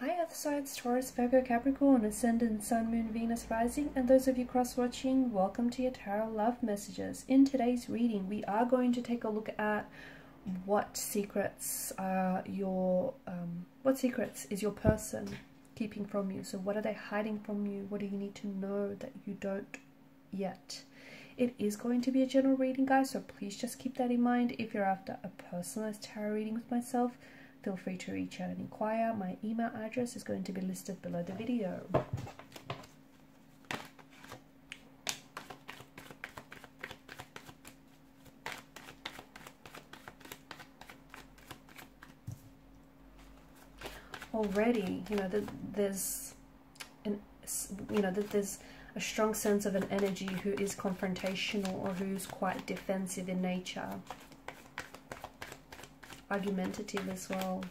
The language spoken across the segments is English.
Hi Earth signs, Taurus, Virgo, Capricorn, Ascendant, Sun, Moon, Venus, Rising, and those of you cross-watching, welcome to your Tarot Love Messages. In today's reading, we are going to take a look at what secrets are your, um, what secrets is your person keeping from you? So what are they hiding from you? What do you need to know that you don't yet? It is going to be a general reading, guys, so please just keep that in mind. If you're after a personalized tarot reading with myself, feel free to reach out and inquire. My email address is going to be listed below the video. Already, you know, there's an, you know, that there's a strong sense of an energy who is confrontational or who's quite defensive in nature argumentative as well.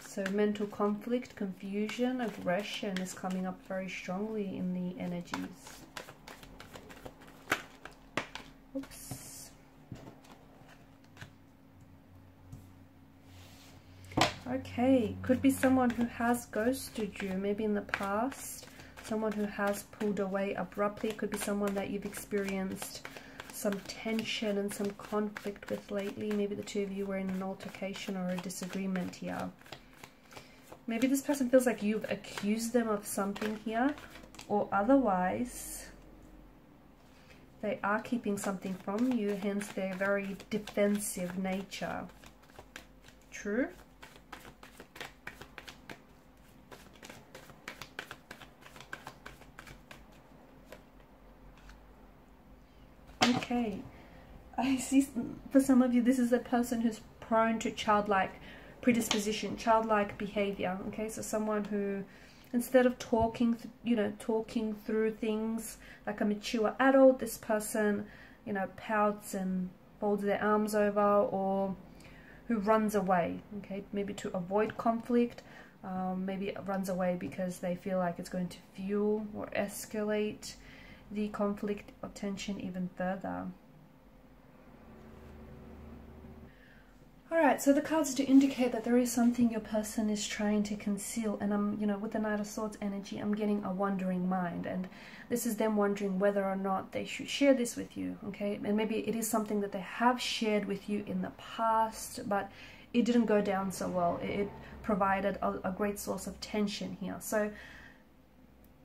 So mental conflict, confusion, aggression is coming up very strongly in the energies. Oops. Okay, could be someone who has ghosted you, maybe in the past. Someone who has pulled away abruptly. Could be someone that you've experienced some tension and some conflict with lately. Maybe the two of you were in an altercation or a disagreement here. Maybe this person feels like you've accused them of something here or otherwise they are keeping something from you, hence their very defensive nature. True? Okay. I see for some of you, this is a person who's prone to childlike predisposition, childlike behavior. Okay, so someone who, instead of talking, you know, talking through things like a mature adult, this person, you know, pouts and folds their arms over or who runs away, okay, maybe to avoid conflict, um, maybe runs away because they feel like it's going to fuel or escalate the conflict or tension even further. Alright, so the cards do indicate that there is something your person is trying to conceal and I'm, you know, with the Knight of Swords energy, I'm getting a wandering mind and this is them wondering whether or not they should share this with you, okay? And maybe it is something that they have shared with you in the past, but it didn't go down so well. It provided a, a great source of tension here. So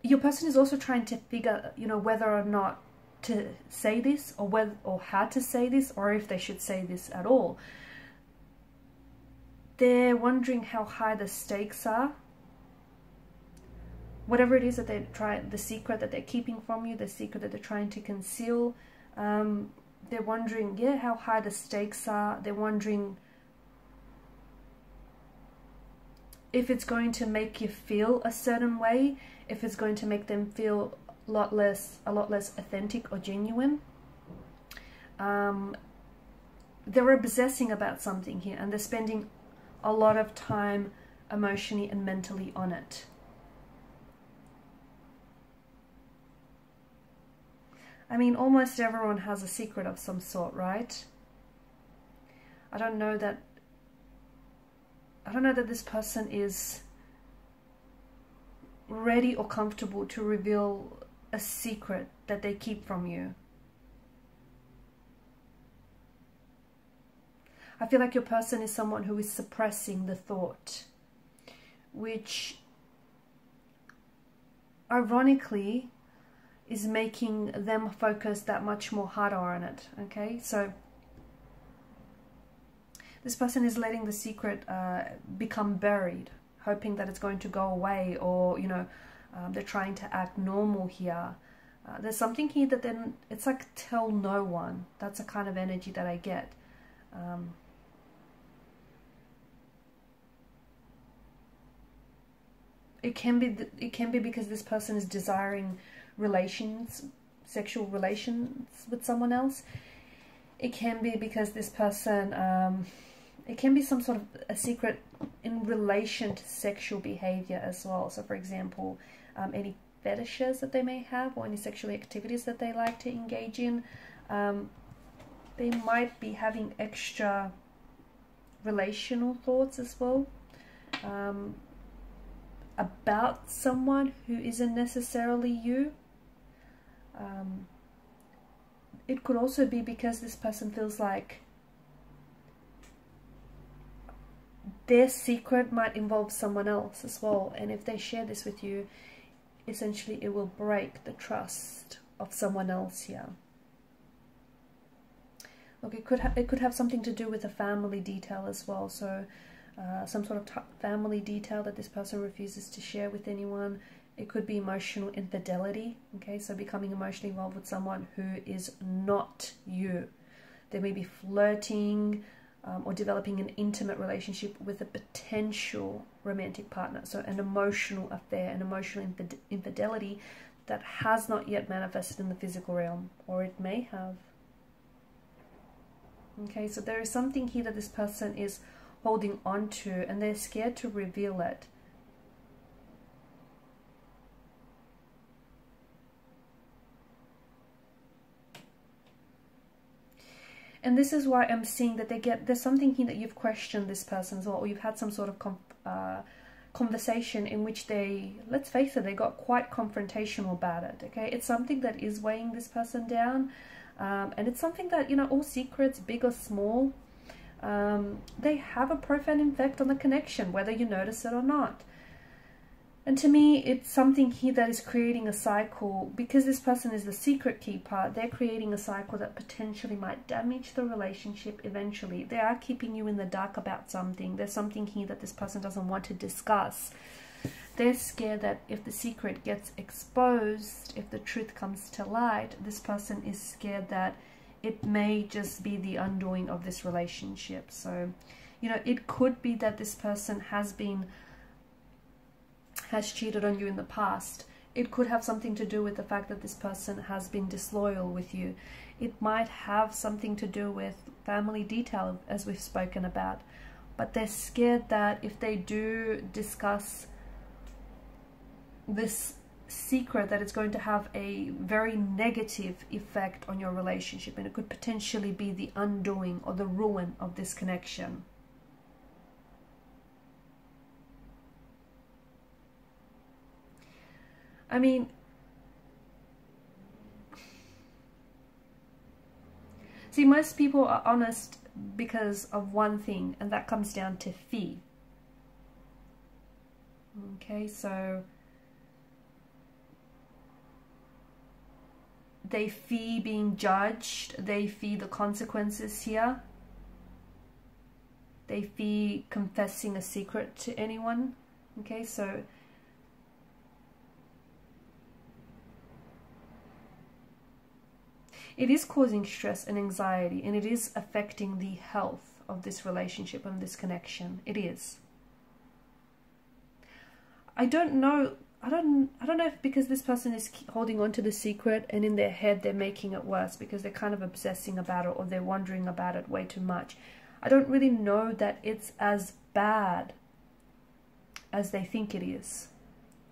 your person is also trying to figure, you know, whether or not to say this or whether or how to say this or if they should say this at all. They're wondering how high the stakes are. Whatever it is that they're trying, the secret that they're keeping from you, the secret that they're trying to conceal, um, they're wondering, yeah, how high the stakes are. They're wondering if it's going to make you feel a certain way, if it's going to make them feel a lot less, a lot less authentic or genuine. Um, they're obsessing about something here and they're spending a lot of time emotionally and mentally on it. I mean, almost everyone has a secret of some sort, right? I don't know that I don't know that this person is ready or comfortable to reveal a secret that they keep from you. I feel like your person is someone who is suppressing the thought, which ironically is making them focus that much more harder on it. Okay, so this person is letting the secret uh, become buried, hoping that it's going to go away or, you know, um, they're trying to act normal here. Uh, there's something here that then, it's like tell no one. That's a kind of energy that I get. Um, it can be it can be because this person is desiring relations sexual relations with someone else it can be because this person um, it can be some sort of a secret in relation to sexual behavior as well. So for example, um, any fetishes that they may have or any sexual activities that they like to engage in, um, they might be having extra relational thoughts as well. um, about someone who isn't necessarily you. Um, it could also be because this person feels like their secret might involve someone else as well. And if they share this with you, essentially it will break the trust of someone else here. Look, it could it could have something to do with a family detail as well. So, uh, some sort of family detail that this person refuses to share with anyone. It could be emotional infidelity. Okay, so becoming emotionally involved with someone who is not you. They may be flirting um, or developing an intimate relationship with a potential romantic partner. So, an emotional affair, an emotional infidelity that has not yet manifested in the physical realm, or it may have. Okay, so there is something here that this person is holding on to and they're scared to reveal it. And this is why I'm seeing that they get there's something here that you've questioned this person as well, or you've had some sort of uh, conversation in which they, let's face it, they got quite confrontational about it. Okay, it's something that is weighing this person down. Um, and it's something that, you know, all secrets, big or small, um, they have a profound effect on the connection, whether you notice it or not. And to me, it's something here that is creating a cycle. Because this person is the secret keeper, they're creating a cycle that potentially might damage the relationship eventually. They are keeping you in the dark about something. There's something here that this person doesn't want to discuss. They're scared that if the secret gets exposed, if the truth comes to light, this person is scared that it may just be the undoing of this relationship. So, you know, it could be that this person has been, has cheated on you in the past. It could have something to do with the fact that this person has been disloyal with you. It might have something to do with family detail, as we've spoken about. But they're scared that if they do discuss this secret that it's going to have a very negative effect on your relationship and it could potentially be the undoing or the ruin of this connection. I mean, see, most people are honest because of one thing, and that comes down to fee. Okay, so they fear being judged, they fear the consequences here, they fear confessing a secret to anyone. Okay, so it is causing stress and anxiety and it is affecting the health of this relationship and this connection. It is. I don't know I don't I don't know if because this person is holding on to the secret and in their head they're making it worse because they're kind of obsessing about it or they're wondering about it way too much. I don't really know that it's as bad as they think it is.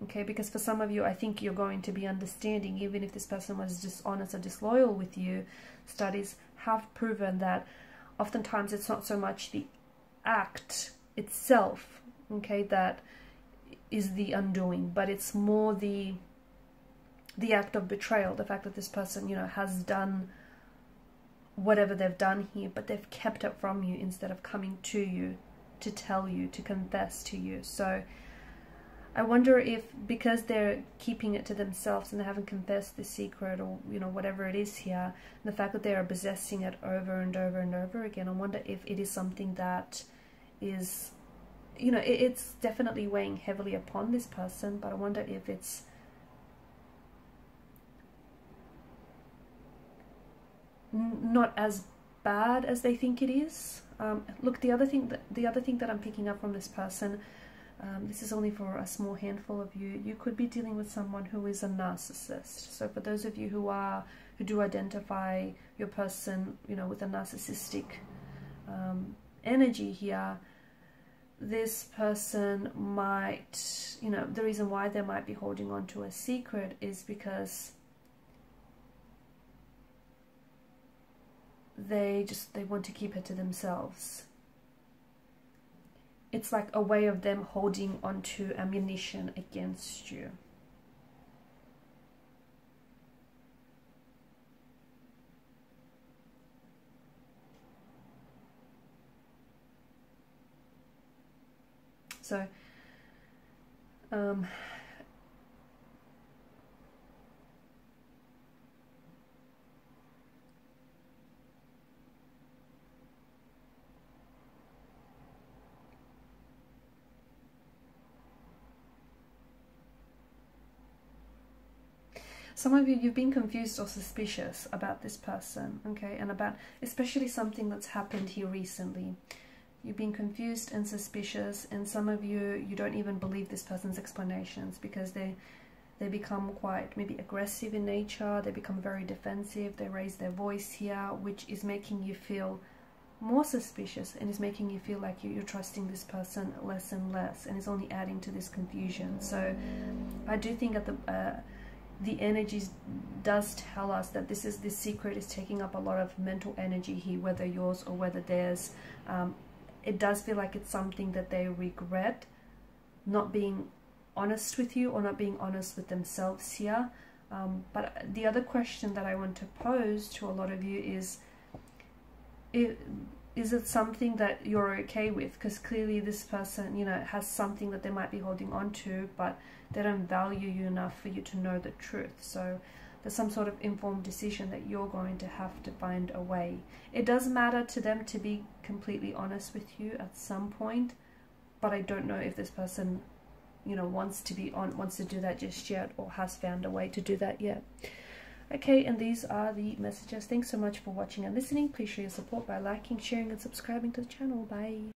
Okay, because for some of you, I think you're going to be understanding, even if this person was dishonest or disloyal with you. Studies have proven that oftentimes it's not so much the act itself, okay, that is the undoing, but it's more the the act of betrayal, the fact that this person, you know, has done whatever they've done here, but they've kept it from you instead of coming to you to tell you, to confess to you. So I wonder if because they're keeping it to themselves and they haven't confessed the secret or, you know, whatever it is here, the fact that they are possessing it over and over and over again, I wonder if it is something that is you know, it, it's definitely weighing heavily upon this person, but I wonder if it's not as bad as they think it is. Um, look, the other thing that the other thing that I'm picking up from this person, um, this is only for a small handful of you. You could be dealing with someone who is a narcissist. So for those of you who are who do identify your person, you know, with a narcissistic um, energy here, this person might, you know, the reason why they might be holding on to a secret is because they just, they want to keep it to themselves. It's like a way of them holding onto ammunition against you. So, um, some of you you've been confused or suspicious about this person okay and about especially something that's happened here recently. You've been confused and suspicious and some of you you don't even believe this person's explanations because they they become quite maybe aggressive in nature they become very defensive they raise their voice here which is making you feel more suspicious and is making you feel like you're trusting this person less and less and is only adding to this confusion. So i do think that the uh, the energies does tell us that this is this secret is taking up a lot of mental energy here, whether yours or whether theirs. Um, it does feel like it's something that they regret not being honest with you or not being honest with themselves here. Um, but the other question that I want to pose to a lot of you is, is it something that you're okay with? Because clearly this person, you know, has something that they might be holding on to, but they don't value you enough for you to know the truth. So there's some sort of informed decision that you're going to have to find a way. It does matter to them to be completely honest with you at some point, but I don't know if this person, you know, wants to be on wants to do that just yet or has found a way to do that yet. Okay, and these are the messages. Thanks so much for watching and listening. Please show your support by liking, sharing, and subscribing to the channel. Bye.